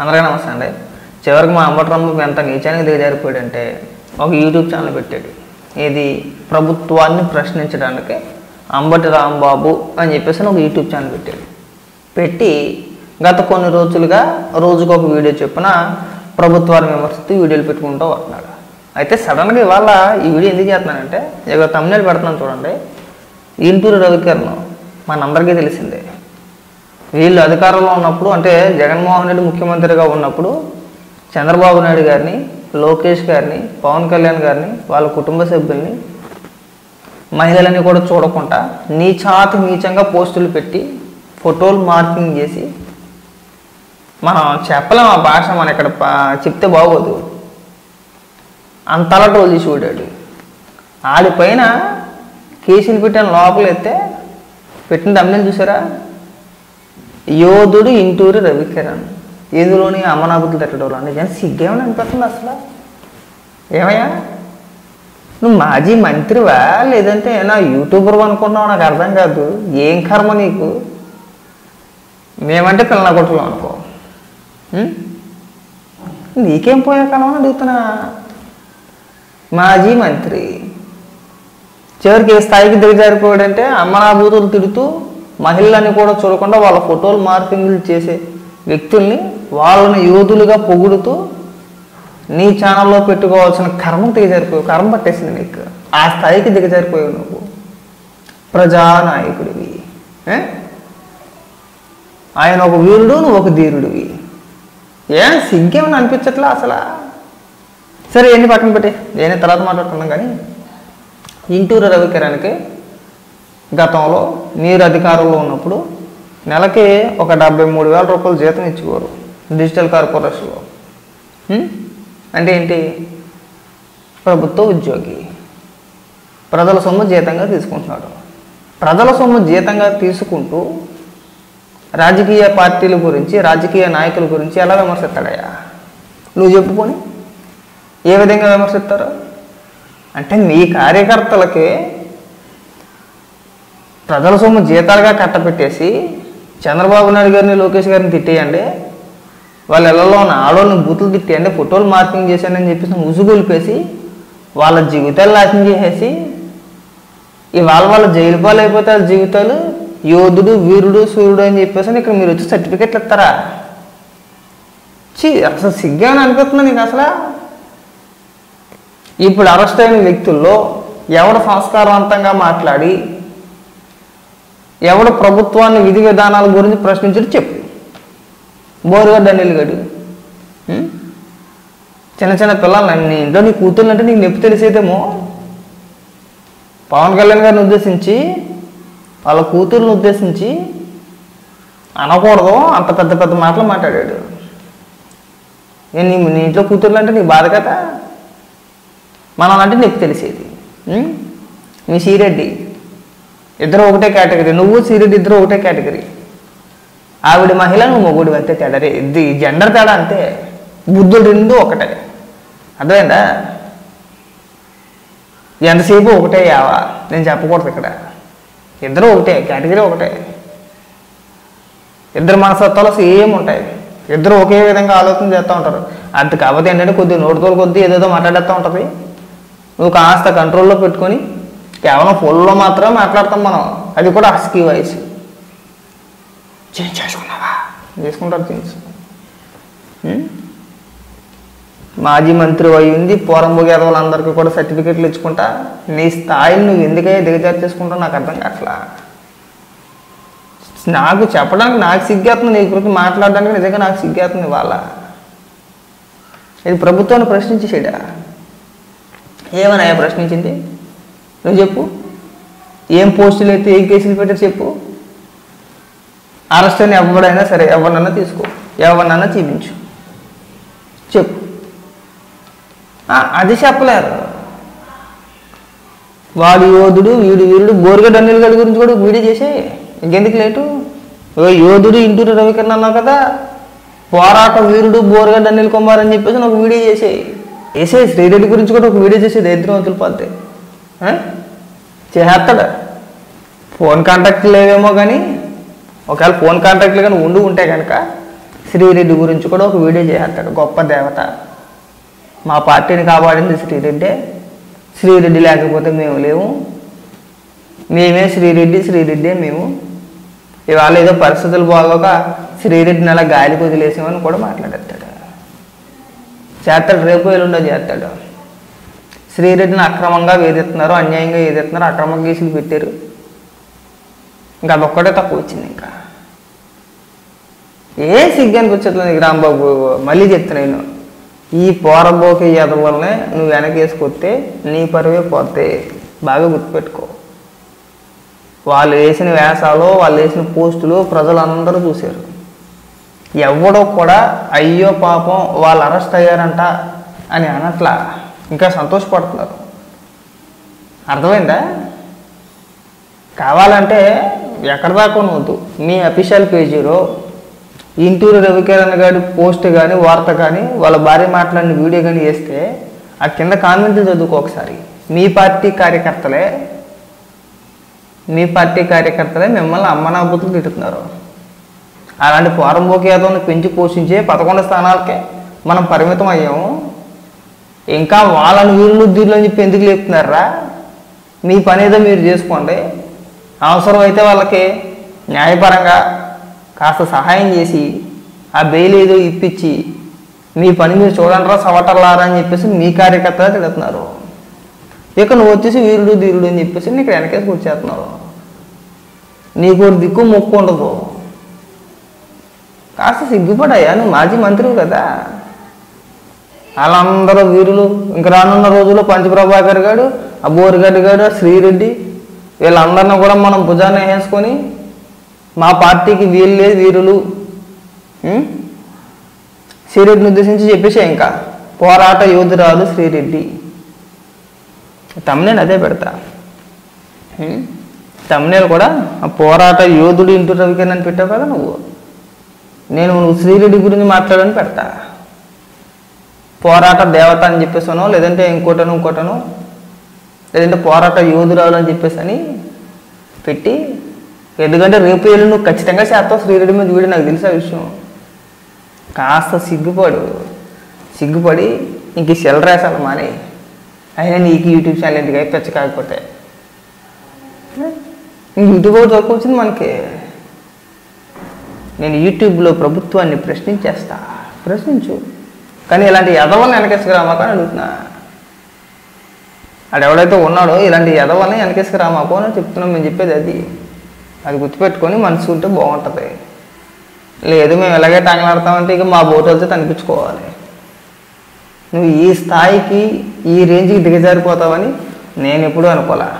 అందరికీ నమస్తే అండి. చివరికి మా అంబటరాంబాబు ఎంత నీచానికి దిగజారిపోయాడంటే ఒక యూట్యూబ్ ఛానల్ పెట్టాడు. ఇది ప్రభుత్వాన్ని ప్రశ్నించడానికి అంబటి రాంబాబు అని చెప్పేసి ఒక యూట్యూబ్ ఛానల్ పెట్టాడు. పెట్టి గత కొన్ని రోజులుగా రోజుకు ఒక వీడియో చొప్పున ప్రభుత్వాన్ని విమర్శిస్తూ వీడియోలు పెట్టుకుంటూ వస్తున్నాడు. అయితే సడన్గా ఇవాళ ఈ వీడియో ఎందుకు చేస్తున్నానంటే ఇక తమిళ పెడుతున్నాను చూడండి. ఇంటూరు రవికిరణ్ మనందరికీ తెలిసిందే. వీళ్ళు అధికారంలో ఉన్నప్పుడు అంటే జగన్మోహన్ రెడ్డి ముఖ్యమంత్రిగా ఉన్నప్పుడు చంద్రబాబు నాయుడు గారిని లోకేష్ గారిని పవన్ కళ్యాణ్ గారిని వాళ్ళ కుటుంబ సభ్యుల్ని మహిళలని కూడా చూడకుండా నీచాతి నీచంగా పోస్టులు పెట్టి ఫోటోలు మార్కింగ్ చేసి మనం చెప్పలేం ఆ భాష మన ఇక్కడ పా- చెప్తే బాగోదు. అంతలా ట్రోల్ చేసి చూడాడు ఆడిపైన కేసులు పెట్టిన లోపల పెట్టిన తమిళం చూసారా? యోధుడు ఇంటూరి రవికిరణ్. ఎందులోని అమనాబుద్ధులు తట్టడంలో నిజంగా సిగ్గేమని అనిపిస్తుంది అసలు. ఏమయ్యా? నువ్వు మాజీ మంత్రివా? లేదంటే నా యూట్యూబర్ అనుకున్నావు నాకు అర్థం కాదు. ఏం కర్మ నీకు? మేమంటే పిల్లల అనుకో. నీకేం పోయా కలవని అడుగుతున్నా. మాజీ మంత్రి. చివరికి ఏ స్థాయికి దిగజారిపోయాడంటే అమ్మనాభూతులు తిడుతూ మహిళలని కూడా చూడకుండా వాళ్ళ ఫోటోలు మార్కింగ్లు చేసే వ్యక్తుల్ని వాళ్ళని యోధులుగా పొగుడుతూ నీ ఛానల్లో పెట్టుకోవాల్సిన కర్మ దిగజారిపోయావు. కర్మ పట్టేసింది నీకు. ఆ స్థాయికి దిగజారిపోయావు నువ్వు. ప్రజానాయకుడివి. ఆయన ఒక వీరుడు నువ్వు ఒక ధీరుడివి. ఏం? సిగ్గేమని అనిపించట్లా అసలు? సరే ఎన్ని పక్కన పెట్టి? నేను తర్వాత మాట్లాడుకున్నాం కానీ ఇంటూరు రవికిరణ్కి గతంలో మీరు అధికారంలో ఉన్నప్పుడు నెలకి ఒక డెబ్బై మూడు వేల రూపాయలు జీతం ఇచ్చేవారు డిజిటల్ కార్పొరేషన్లో. అంటే ఏంటి? ప్రభుత్వ ఉద్యోగి. ప్రజల సొమ్ము జీతంగా తీసుకుంటున్నాడు. ప్రజల సొమ్ము జీతంగా తీసుకుంటూ రాజకీయ పార్టీల గురించి రాజకీయ నాయకుల గురించి ఎలా విమర్శిస్తాడయ్యా? నువ్వు చెప్పుకొని ఏ విధంగా విమర్శిస్తారు? అంటే మీ కార్యకర్తలకే ప్రజల సొమ్ము జీతాలుగా కట్టపెట్టేసి చంద్రబాబు నాయుడు గారిని లోకేష్ గారిని తిట్టేయండి. వాళ్ళ ఇళ్ళలో ఉన్న ఆడోళ్ళని బూతులు తిట్టేయండి ఫోటోలు మార్పింగ్ చేశానని చెప్పేసి ముసుగొలిపేసి వాళ్ళ జీవితాలు నాశనం చేసేసి ఇవాళ వాళ్ళ జైలు పాలు అయిపోతే వాళ్ళ జీవితాలు యోధుడు వీరుడు సూర్యుడు అని చెప్పేసి ఇక్కడ మీరు వచ్చి సర్టిఫికెట్లు ఇస్తారా? చీ అసలు సిగ్గేమని అనిపిస్తుంది నీకు అసలు? ఇప్పుడు అరెస్ట్ అయిన వ్యక్తుల్లో ఎవడు సంస్కారవంతంగా మాట్లాడి ఎవడు ప్రభుత్వాన్ని విధి విధానాల గురించి ప్రశ్నించడు చెప్పు. బోరుగా దండెలు గడు చిన్న చిన్న పిల్లలు నీ ఇంట్లో నీ కూతుర్లంటే నీకు నొప్పి తెలిసేదేమో. పవన్ కళ్యాణ్ గారిని ఉద్దేశించి వాళ్ళ కూతుర్ని ఉద్దేశించి అనకూడదు అంత పెద్ద పెద్ద మాటలు మాట్లాడాడు. నేను నీ నీ ఇంట్లో కూతుర్లు అంటే నీకు బాధ కదా? మనం అంటే నీకు తెలిసేది. మీ శ్రీరెడ్డి ఇద్దరు ఒకటే కేటగిరీ. నువ్వు సీరెడ్డి ఇద్దరు ఒకటే కేటగిరీ. ఆవిడ మహిళ నువ్వు మొగుడు అంతే తేడా ఇది జెండర్ తేడా అంతే. బుద్ధుడు రెండు ఒకటే. అర్థమైందా? ఎంతసేపు ఒకటే యావా? నేను చెప్పకూడదు ఇక్కడ. ఇద్దరు ఒకటే కేటగిరీ ఒకటే. ఇద్దరు మనస్తత్వాలు సేమ్ ఉంటాయి. ఇద్దరు ఒకే విధంగా ఆలోచన చేస్తూ ఉంటారు. అది కాకపోతే ఏంటంటే కొద్ది నోటితోలు కొద్ది ఏదేదో మాట్లాడేస్తూ ఉంటుంది. నువ్వు కాస్త కంట్రోల్లో పెట్టుకొని కేవలం ఫోన్లో మాత్రమే మాట్లాడతాం మనం. అది కూడా హస్కీ వాయిస్. చేంజ్ చేసుకున్నావా? చేసుకుంటారు చేంజ్? మాజీ మంత్రి అయి ఉంది పోరంబోగి కూడా సర్టిఫికెట్లు ఇచ్చుకుంటా నీ స్థాయిని నువ్వు ఎందుకయ్యా దిగజారు చేసుకుంటావు? నాకు అర్థం కావట్లా. నాకు చెప్పడానికి నాకు సిగ్గేస్తుంది నీ గురించి మాట్లాడడానికి నిజంగా నాకు సిగ్గేస్తుంది వాళ్ళ ఇది ప్రభుత్వాన్ని ప్రశ్నించేసాడా ఏమన్నాయా ప్రశ్నించింది? నువ్వు చెప్పు. ఏం పోస్టులు అయితే ఏం కేసులు పెట్టారు చెప్పు. అరెస్ట్ అని ఎవడైనా సరే ఎవరినన్నా తీసుకో. ఎవరినన్నా చూపించు. చెప్పు. అది చెప్పలేరు. వాడు యోధుడు వీడు వీరుడు బోరుగడ్డ అనిల్ గడి గురించి కూడా వీడియో చేసే. ఇంకెందుకు లేటు? యోధుడు ఇంటూరు రవికరణ అన్నావు కదా. పోరాట వీరుడు బోరుగడ్డ అనిల్ కుమార్ అని చెప్పేసి నాకు వీడియో చేసే. వేసే శ్రీరెడ్డి గురించి కూడా ఒక వీడియో చేసే దరిద్రవంతులు పోతే చేస్తాడు ఫోన్ కాంటాక్ట్ లేవేమో కానీ ఒకవేళ ఫోన్ కాంటాక్ట్లు కానీ ఉండి ఉంటే కనుక శ్రీరెడ్డి గురించి కూడా ఒక వీడియో చేస్తాడు గొప్ప దేవత. మా పార్టీని కాపాడింది శ్రీరెడ్డే. శ్రీరెడ్డి లేకపోతే మేము లేవు మేమే శ్రీరెడ్డి శ్రీరెడ్డే మేము. ఇవాళ ఏదో పరిస్థితులు బాగోక శ్రీరెడ్డిని అలా గాలికి వదిలేసామని కూడా మాట్లాడేస్తాడు. చేస్తాడు. రేపు ఎల్లుండో చేస్తాడు. శ్రీరెడ్డిని అక్రమంగా వేధిస్తున్నారు అన్యాయంగా వేధిస్తున్నారు అక్రమ కేసులు పెట్టారు. ఇంకా అదొక్కటే తక్కువ వచ్చింది ఇంకా. ఏ సిగ్గానికి వచ్చేట్లేదు రాంబాబు? మళ్ళీ చెప్తున్నా నేను. ఈ పోరబోకే ఎదల వల్లనే నువ్వు వెనకేసుకొస్తే నీ పరువే పోతే. బాగా గుర్తుపెట్టుకో. వాళ్ళు వేసిన వేషాలు వాళ్ళు వేసిన పోస్టులు ప్రజలందరూ చూశారు. ఎవడో కూడా అయ్యో పాపం వాళ్ళు అరెస్ట్ అయ్యారంట అని అనట్లా. ఇంకా సంతోషపడుతున్నారు. అర్థమైందా? కావాలంటే ఎక్కడ దాకా వద్దు మీ అఫీషియల్ పేజీలో ఇంటూరు రవికిరణ్ గారి పోస్ట్ కానీ వార్త కానీ వాళ్ళ భార్య మాట్లాడిన వీడియో కానీ వేస్తే ఆ కింద కామెంట్లు చదువుకో ఒకసారి. మీ పార్టీ కార్యకర్తలే మీ పార్టీ కార్యకర్తలే మిమ్మల్ని అమ్మనాభూతులు తిట్టుతున్నారు అలాంటి పోరంబోకి యాదవ్ని పెంచి పోషించే పదకొండు స్థానాలకే మనం పరిమితం అయ్యాము. ఇంకా వాళ్ళని వీళ్ళు దీనిలో చెప్పి ఎందుకు లేపుతున్నారా? మీ పని ఏదో మీరు చేసుకోండి. అవసరం అయితే వాళ్ళకి న్యాయపరంగా కాస్త సహాయం చేసి ఆ బెయిల్ ఏదో ఇప్పించి మీ పని మీరు చూడండిరా సవటల్లారా అని చెప్పేసి మీ కార్యకర్త తిడుతున్నారు. ఇక నువ్వు వచ్చేసి వీరుడు ధీరుడు అని చెప్పేసి నీకు వెనకేసి కూర్చేస్తున్నారు. నీకు ఒక దిక్కు మొక్కు ఉండదు. కాస్త సిగ్గుపడయ్యా నువ్వు మాజీ మంత్రివు కదా. వాళ్ళందరూ వీరులు. ఇంక రానున్న రోజుల్లో పంచప్రభాకర్ గారు ఆ బోరిగడ్డి గారు శ్రీరెడ్డి వీళ్ళందరినీ కూడా మనం భుజాన్ని వేసుకొని మా పార్టీకి వీళ్ళే వీరులు. శ్రీరెడ్డిని ఉద్దేశించి చెప్పేసే ఇంకా. పోరాట యోధురాలు శ్రీరెడ్డి. తమ్నేలు అదే పెడతా. తమ్నేలు కూడా ఆ పోరాట యోధుడు ఇంటూ రవికిరణ్ పెట్టావు కదా నువ్వు. నేను నువ్వు శ్రీరెడ్డి గురించి మాట్లాడని పెడతా. పోరాట దేవత అని చెప్పేసాను లేదంటే ఇంకోటను ఇంకోటను లేదంటే పోరాట యోధురాలు అని చెప్పేసి అని పెట్టి ఎందుకంటే రేపు వెళ్ళి నువ్వు ఖచ్చితంగా చేస్తావు శ్రీరెడ్డి మీద వీడు నాకు తెలిసే విషయం. కాస్త సిగ్గుపడు. సిగ్గుపడి ఇంక సెల్ రాసాలి మానే. అయినా నీకు యూట్యూబ్ ఛానల్ ఎందుకు పెచ్చ కాకపోతే. యూట్యూబ్ ఒకటి తక్కువ వచ్చింది మనకి. నేను యూట్యూబ్లో ప్రభుత్వాన్ని ప్రశ్నించేస్తా. ప్రశ్నించు. కానీ ఇలాంటి యదవల్ని వెనకేసుకురామాకు అని అడుగుతున్నా. ఆడు ఎవడైతే ఉన్నాడో ఇలాంటి యదవల్ని వెనకేసుకురామాకు అని చెప్తున్నాం. మేము చెప్పేది అది. అది గుర్తుపెట్టుకొని మనసు ఉంటే బాగుంటుంది. లేదు మేము ఎలాగే టాంగలాడతామంటే ఇక మా బోటలతో కనిపించుకోవాలి నువ్వు ఈ స్థాయికి ఈ రేంజ్కి దిగజారిపోతావని నేను ఎప్పుడూ అనుకోలే.